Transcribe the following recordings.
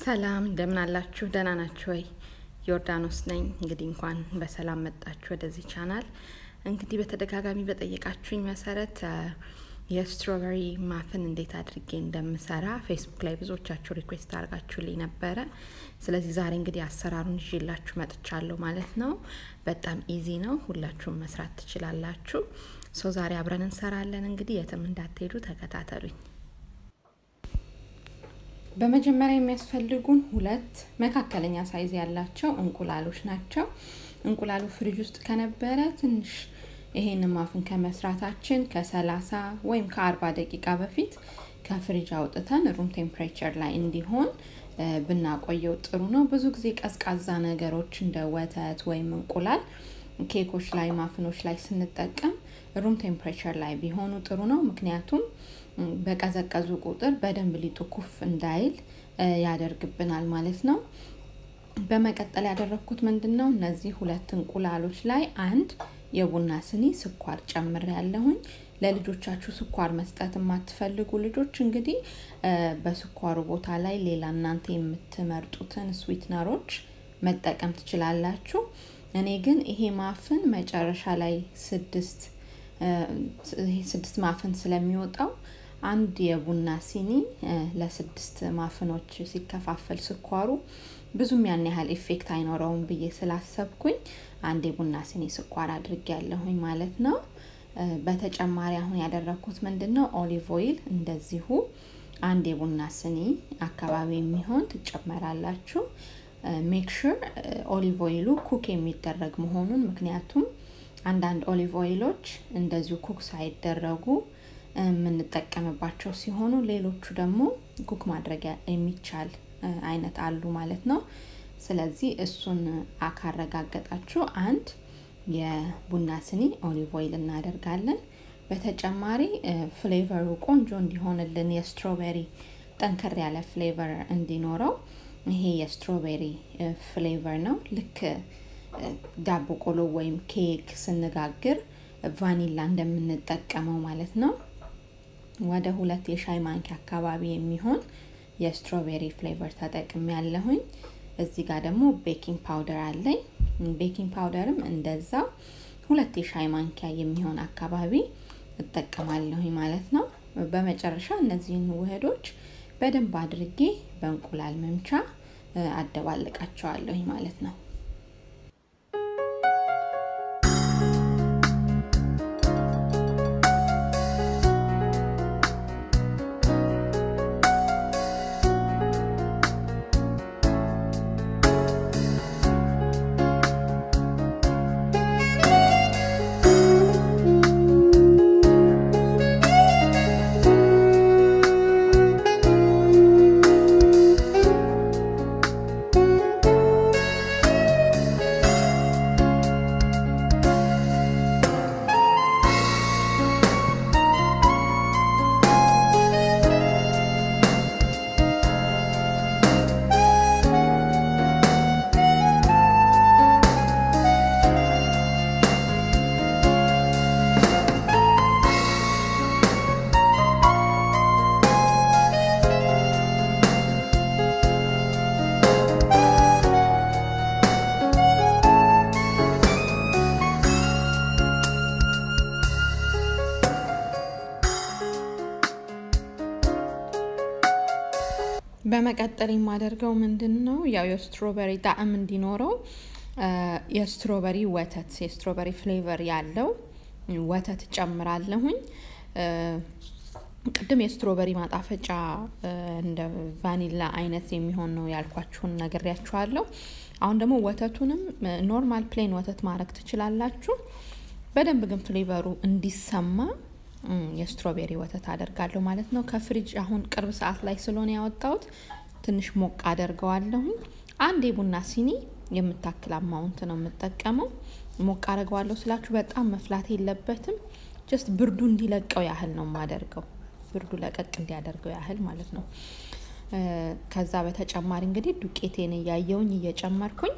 ሰላም እንደምን አላችሁ? ደህና ናችሁ ወይ? ዮርዳኖስ ነኝ። እንግዲህ እንኳን በሰላም መጣችሁ ወደዚህ ቻናል። እንግዲህ በተደጋጋሚ በጠየቃችሁኝ መሰረት የ strawberry muffin እንዴት አድርጌ እንደምሰራ ፌስቡክ ላይ ብዙዎቻችሁ request አድርጋችሁልኝ ነበረ። ስለዚህ ዛሬ እንግዲህ አሰራሩን ይዤላችሁ መጥቻለሁ ማለት ነው። በጣም easy ነው፣ ሁላችሁም መስራት ትችላላችሁ። so ዛሬ አብረን እንሰራለን። እንግዲህ የትም እንዳትሄዱ ተከታተሉኝ። በመጀመሪያ የሚያስፈልጉን ሁለት መካከለኛ size ያላቸው እንቁላሎች ናቸው። እንቁላሉ ፍሪጅ ውስጥ ከነበረ ትንሽ ይሄን muffin ከመስራታችን ከሰላሳ ወይም ከአርባ ደቂቃ በፊት ከፍሪጅ አውጥተን room temperature ላይ እንዲሆን ብናቆየው ጥሩ ነው። ብዙ ጊዜ ቀዝቃዛ ነገሮች እንደ ወተት ወይም እንቁላል ኬኮች ላይ muffin ኖች ላይ ስንጠቀም room temperature ላይ ቢሆኑ ጥሩ ነው። ምክንያቱም በቀዘቀዙ ቁጥር በደንብ ሊጡ ኩፍ እንዳይል ያደርግብናል ማለት ነው። በመቀጠል ያደረግኩት ምንድን ነው? እነዚህ ሁለት እንቁላሎች ላይ አንድ የቡና ስኒ ስኳር ጨምር ያለሁኝ። ለልጆቻችሁ ስኳር መስጠት የማትፈልጉ ልጆች እንግዲህ በስኳሩ ቦታ ላይ ሌላ እናንተ የምትመርጡትን ስዊትነሮች መጠቀም ትችላላችሁ። እኔ ግን ይሄ ማፍን መጨረሻ ላይ ስድስት ስድስት muffin ስለሚወጣው አንድ የቡና ሲኒ ለስድስት muffin ኖች ሲከፋፈል ስኳሩ ብዙም ያን ያህል effect አይኖረውም ብዬ ስላሰብኩኝ አንድ የቡና ሲኒ ስኳር አድርጌ ያለሁኝ ማለት ነው። በተጨማሪ አሁን ያደረግኩት ምንድን ነው olive oil እንደዚሁ አንድ የቡና ስኒ አካባቢ የሚሆን ትጨመራላችሁ። make sure olive oil ኡ cook የሚደረግ መሆኑን ምክንያቱም አንዳንድ olive oil ኦች እንደዚሁ cook ሳይደረጉ የምንጠቀምባቸው ሲሆኑ ሌሎቹ ደግሞ cook ማድረግ የሚቻል አይነት አሉ ማለት ነው። ስለዚህ እሱን ካረጋገጣችሁ አንድ የቡና ስኒ olive oil እናደርጋለን። በተጨማሪ flavor ኡ ቆንጆ እንዲሆንልን የ strawberry ጠንከር ያለ flavor እንዲኖረው ይሄ የ strawberry flavor ነው። ልክ ዳቦ ቆሎ ወይም ኬክ ስንጋግር ቫኒላ እንደምንጠቀመው ማለት ነው። ወደ ሁለት የሻይ ማንኪያ አካባቢ የሚሆን የ strawberry flavor ተጠቅሜ ያለሁኝ። እዚህ ጋር ደግሞ baking powder አለኝ። baking powder ም እንደዛው ሁለት የሻይ ማንኪያ የሚሆን አካባቢ እጠቀማለሁኝ ማለት ነው። በመጨረሻ እነዚህን ውህዶች በደንብ አድርጌ በእንቁላል መምቻ አደባልቃቸዋለሁኝ ማለት ነው። በመቀጠል የማደርገው ምንድን ነው ያው የ strawberry ጣዕም እንዲኖረው የ strawberry ወተት የ strawberry flavor ያለው ወተት ጨምራለሁኝ። ቅድም የ strawberry ማጣፈጫ እንደ ቫኒላ አይነት የሚሆን ነው ያልኳችሁን ነግሬያችኋለሁ። አሁን ደግሞ ወተቱንም normal plain ወተት ማድረግ ትችላላችሁ። በደንብ ግን flavor ኡ እንዲሰማ የ strawberry ወተት አደርጋለሁ ማለት ነው። ከፍሪጅ አሁን ቅርብ ሰዓት ላይ ስለሆነ ያወጣሁት ትንሽ ሞቅ አደርገዋለሁኝ። አንድ የቡና ሲኒ የምታክል amount ነው የምጠቀመው። ሞቅ አደርገዋለሁ ስላችሁ በጣም መፍላት የለበትም። just ብርዱ እንዲለቀው ያህል ነው የማደርገው። ብርዱ ለቀቅ እንዲያደርገው ያህል ማለት ነው። ከዛ በተጨማሪ እንግዲህ ዱቄቴን እያየውኝ እየጨመርኩኝ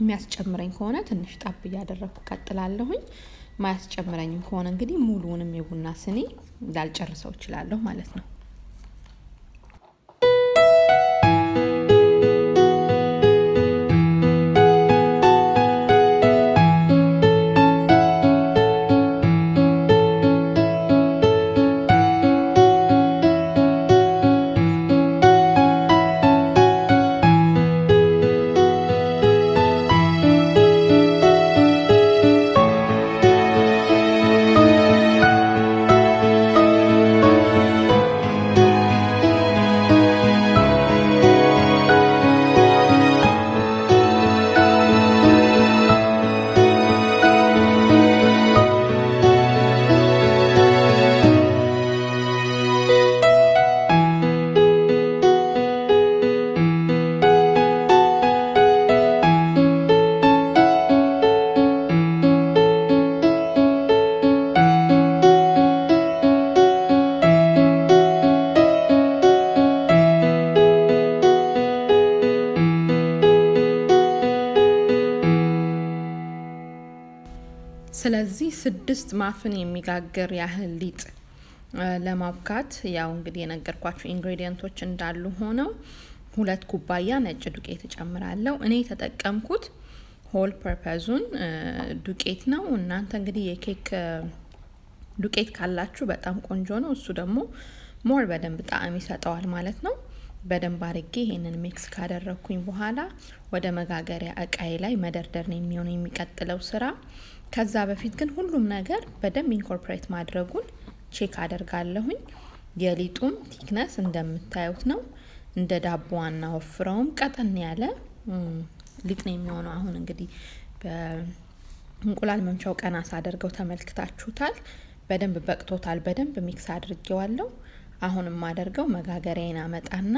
የሚያስጨምረኝ ከሆነ ትንሽ ጠብ እያደረግኩ ቀጥላለሁኝ። ማያስጨምረኝም ከሆነ እንግዲህ ሙሉውንም የቡና ስኒ ላልጨርሰው እችላለሁ ማለት ነው። ስድስት ማፍን የሚጋግር ያህል ሊጥ ለማብካት ያው እንግዲህ የነገርኳችሁ ingredient ኦች እንዳሉ ሆነው ሁለት ኩባያ ነጭ ዱቄት እጨምራለሁ። እኔ የተጠቀምኩት all purpose ኡን ዱቄት ነው። እናንተ እንግዲህ የኬክ ዱቄት ካላችሁ በጣም ቆንጆ ነው። እሱ ደግሞ more በደንብ ጣዕም ይሰጠዋል ማለት ነው። በደንብ አርጌ ይሄንን mix ካደረግኩኝ በኋላ ወደ መጋገሪያ እቃዬ ላይ መደርደር ነው የሚሆነው የሚቀጥለው ስራ። ከዛ በፊት ግን ሁሉም ነገር በደንብ incorporate ማድረጉን check አደርጋለሁኝ። የሊጡም thickness እንደምታዩት ነው። እንደ ዳቦ አናወፍረውም፣ ቀጠን ያለ ሊጥ ነው የሚሆነው። አሁን እንግዲህ በእንቁላል መምቻው ቀና ሳደርገው ተመልክታችሁታል። በደንብ በቅቶታል። በደንብ mix አድርጌዋለሁ። አሁን የማደርገው መጋገሪያዬን አመጣና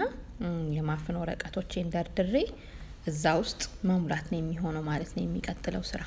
የ muffin ወረቀቶቼን ደርድሬ እዛ ውስጥ መሙላት ነው የሚሆነው ማለት ነው የሚቀጥለው ስራ።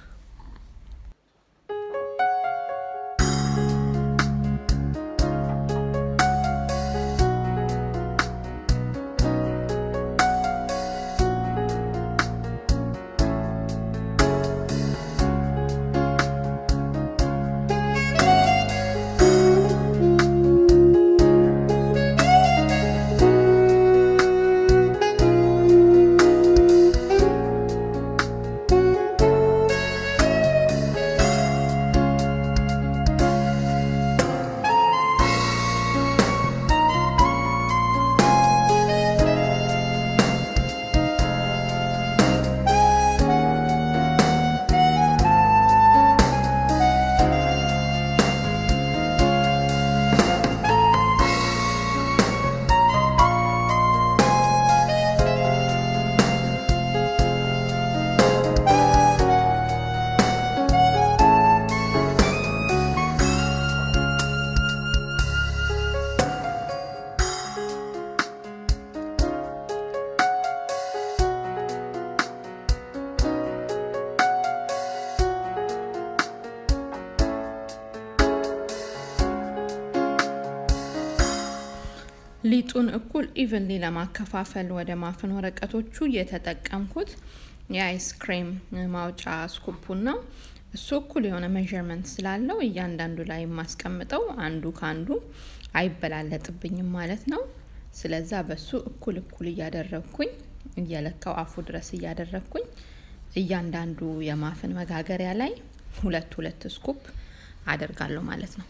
ሊጡን እኩል evenly ለማከፋፈል ወደ ማፍን ወረቀቶቹ የተጠቀምኩት የአይስክሬም ማውጫ scoop ኡን ነው። እሱ እኩል የሆነ measurement ስላለው እያንዳንዱ ላይ የማስቀምጠው አንዱ ከአንዱ አይበላለጥብኝም ማለት ነው። ስለዛ በሱ እኩል እኩል እያደረግኩኝ እየለካው አፉ ድረስ እያደረግኩኝ እያንዳንዱ የ muffin መጋገሪያ ላይ ሁለት ሁለት scoop አደርጋለሁ ማለት ነው።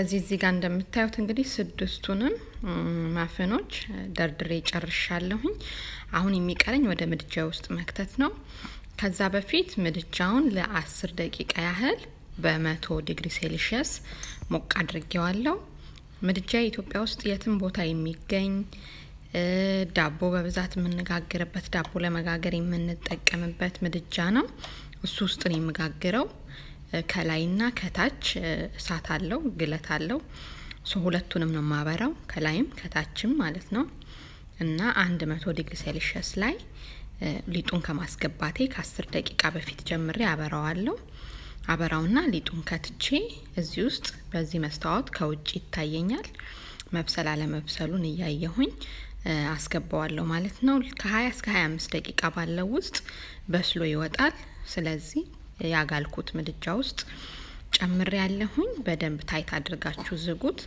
ስለዚህ እዚህ ጋር እንደምታዩት እንግዲህ ስድስቱንም muffin ኦች ደርድሬ ጨርሻለሁኝ። አሁን የሚቀረኝ ወደ ምድጃ ውስጥ መክተት ነው። ከዛ በፊት ምድጃውን ለአስር ደቂቃ ያህል በመቶ ዲግሪ ሴልሺየስ ሞቅ አድርጌዋለሁ። ምድጃ ኢትዮጵያ ውስጥ የትም ቦታ የሚገኝ ዳቦ በብዛት የምንጋግርበት ዳቦ ለመጋገር የምንጠቀምበት ምድጃ ነው። እሱ ውስጥ ነው የምጋግረው። ከላይና ከታች እሳት አለው፣ ግለት አለው። so ሁለቱንም ነው የማበራው፣ ከላይም ከታችም ማለት ነው። እና አንድ መቶ ዲግሪ ሴልሺየስ ላይ ሊጡን ከማስገባቴ ከአስር ደቂቃ በፊት ጀምሬ አበራዋለሁ። አበራውና ሊጡን ከትቼ እዚህ ውስጥ በዚህ መስታወት ከውጭ ይታየኛል መብሰል አለመብሰሉን እያየሁኝ አስገባዋለሁ ማለት ነው። ከ20 እስከ 25 ደቂቃ ባለው ውስጥ በስሎ ይወጣል። ስለዚህ ያጋልኩት ምድጃ ውስጥ ጨምሬ ያለሁኝ በደንብ ታይት አድርጋችሁ ዝጉት።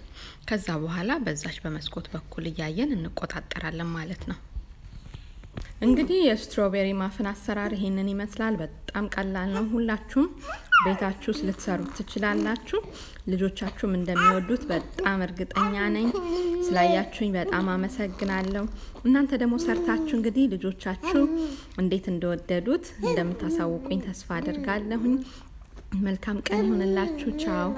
ከዛ በኋላ በዛች በመስኮት በኩል እያየን እንቆጣጠራለን ማለት ነው። እንግዲህ የስትሮቤሪ ማፍን አሰራር ይሄንን ይመስላል። በጣም ቀላል ነው። ሁላችሁም ቤታችሁ ውስጥ ልትሰሩት ትችላላችሁ። ልጆቻችሁም እንደሚወዱት በጣም እርግጠኛ ነኝ። ስላያችሁኝ በጣም አመሰግናለሁ። እናንተ ደግሞ ሰርታችሁ እንግዲህ ልጆቻችሁ እንዴት እንደወደዱት እንደምታሳውቁኝ ተስፋ አድርጋለሁኝ። መልካም ቀን ይሁንላችሁ። ቻው